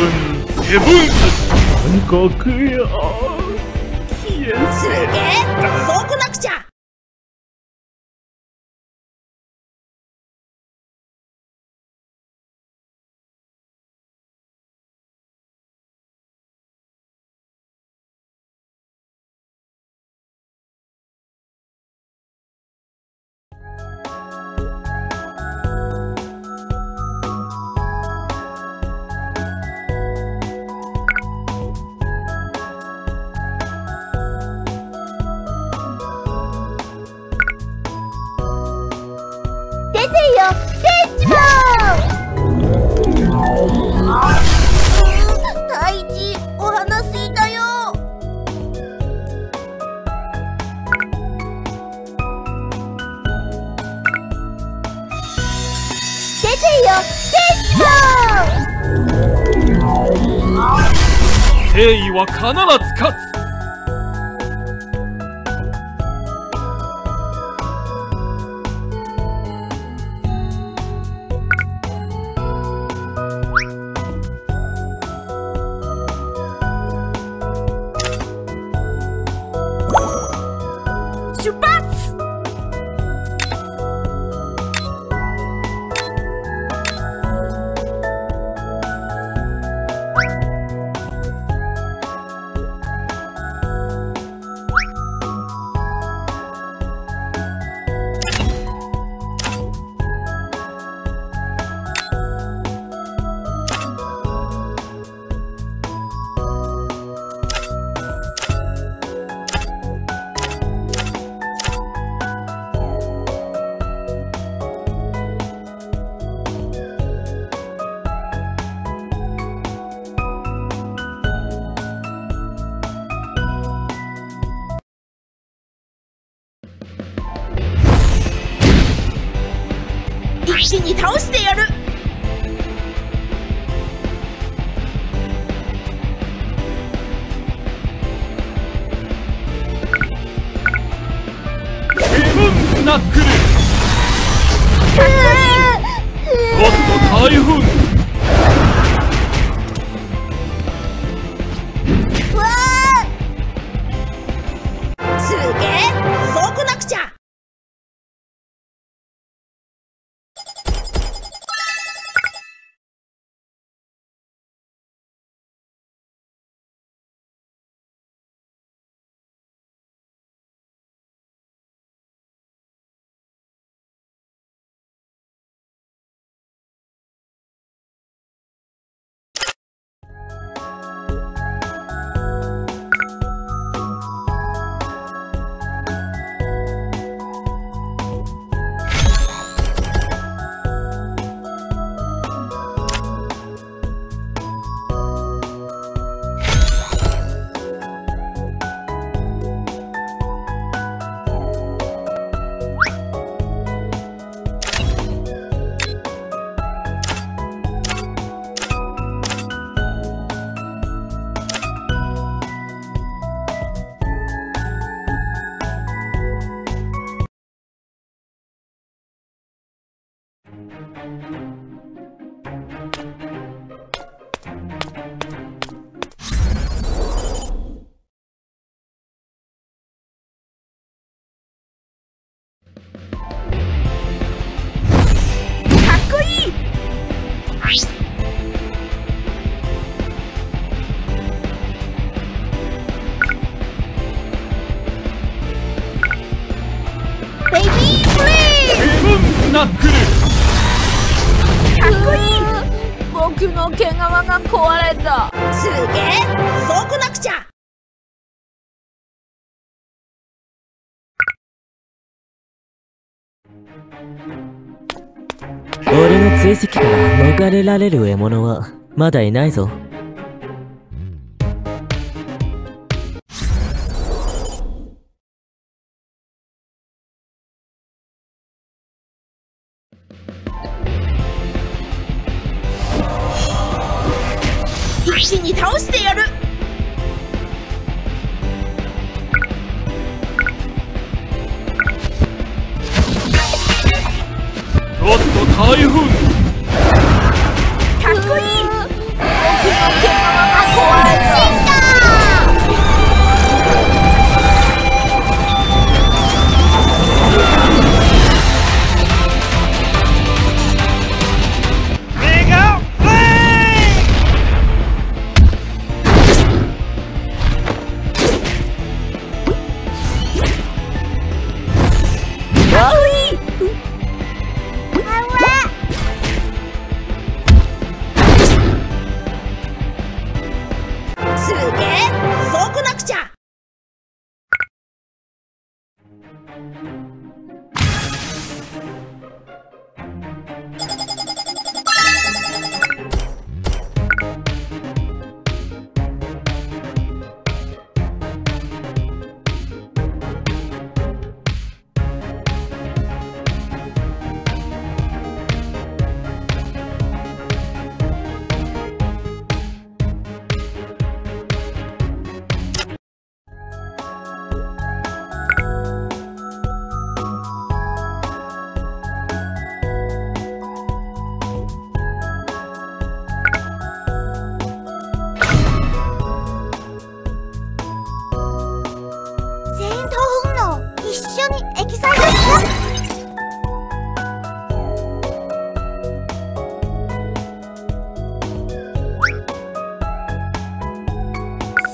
セブンセブンス三角や消えすげえッチモン大地お花すいたよ。出てよ。デッチモン誠意は必ず勝つ。一気に倒してやる。ナックルゴッド台風僕の毛皮が壊れた。すげえ。そうこなくちゃ。俺の追跡から逃れられる獲物はまだいないぞゴッド台風かっこいい。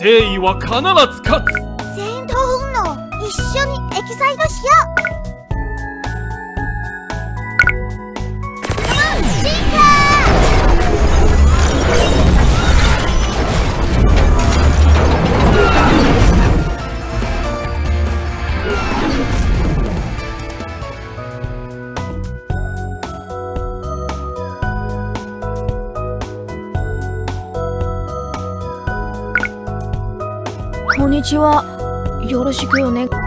誠意は必ず勝つ。戦闘本能一緒にエキサイトしよう。こんにちは。よろしくお願い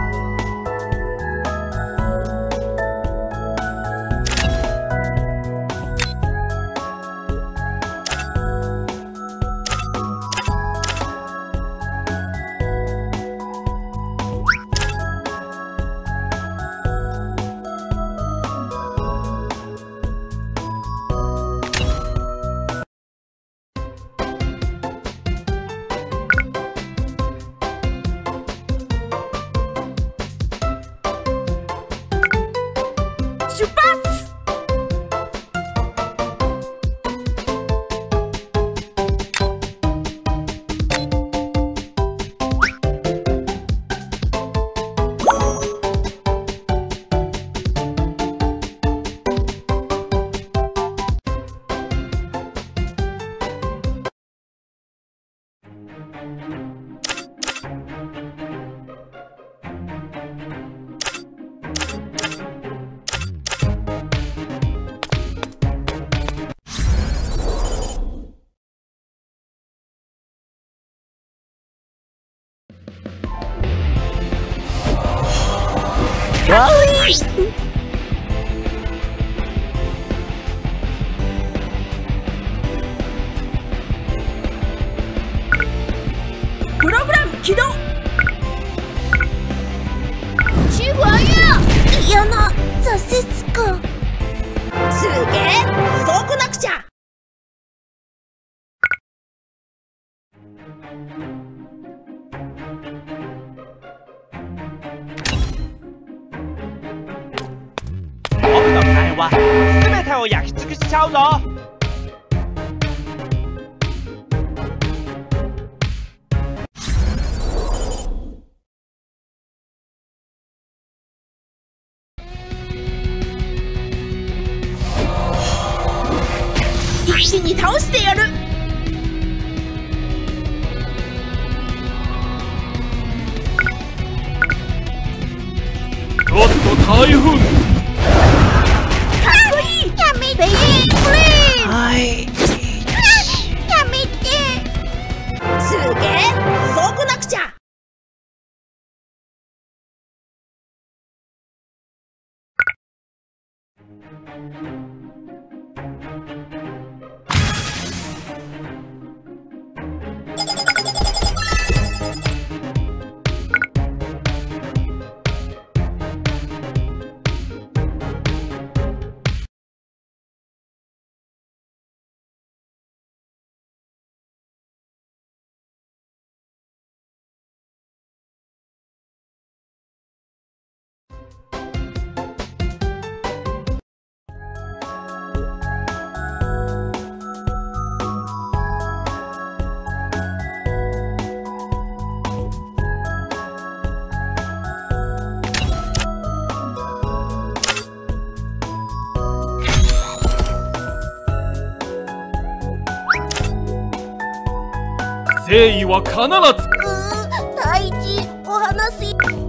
真に倒してやる。台風いい。やめてう意は必ず。大事お話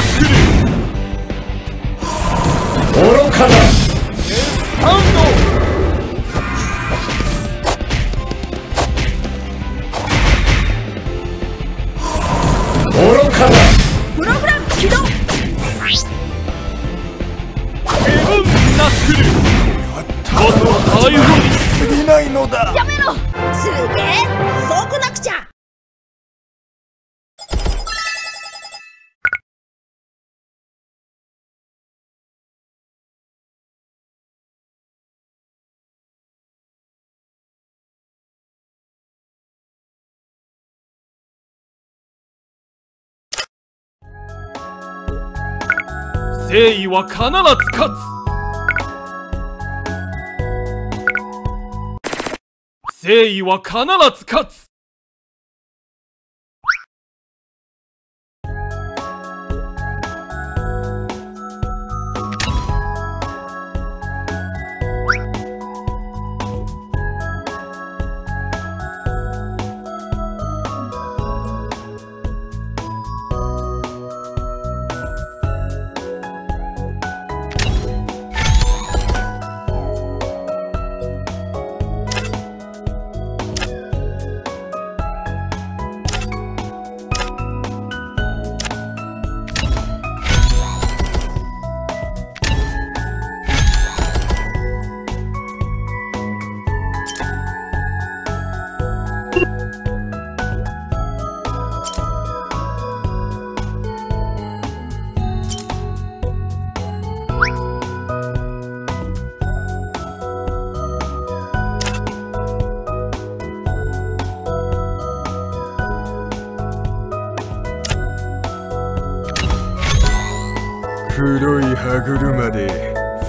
る愚かな誠意は必ず勝つ。誠意は必ず勝つ。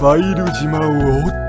ファイル島を追っ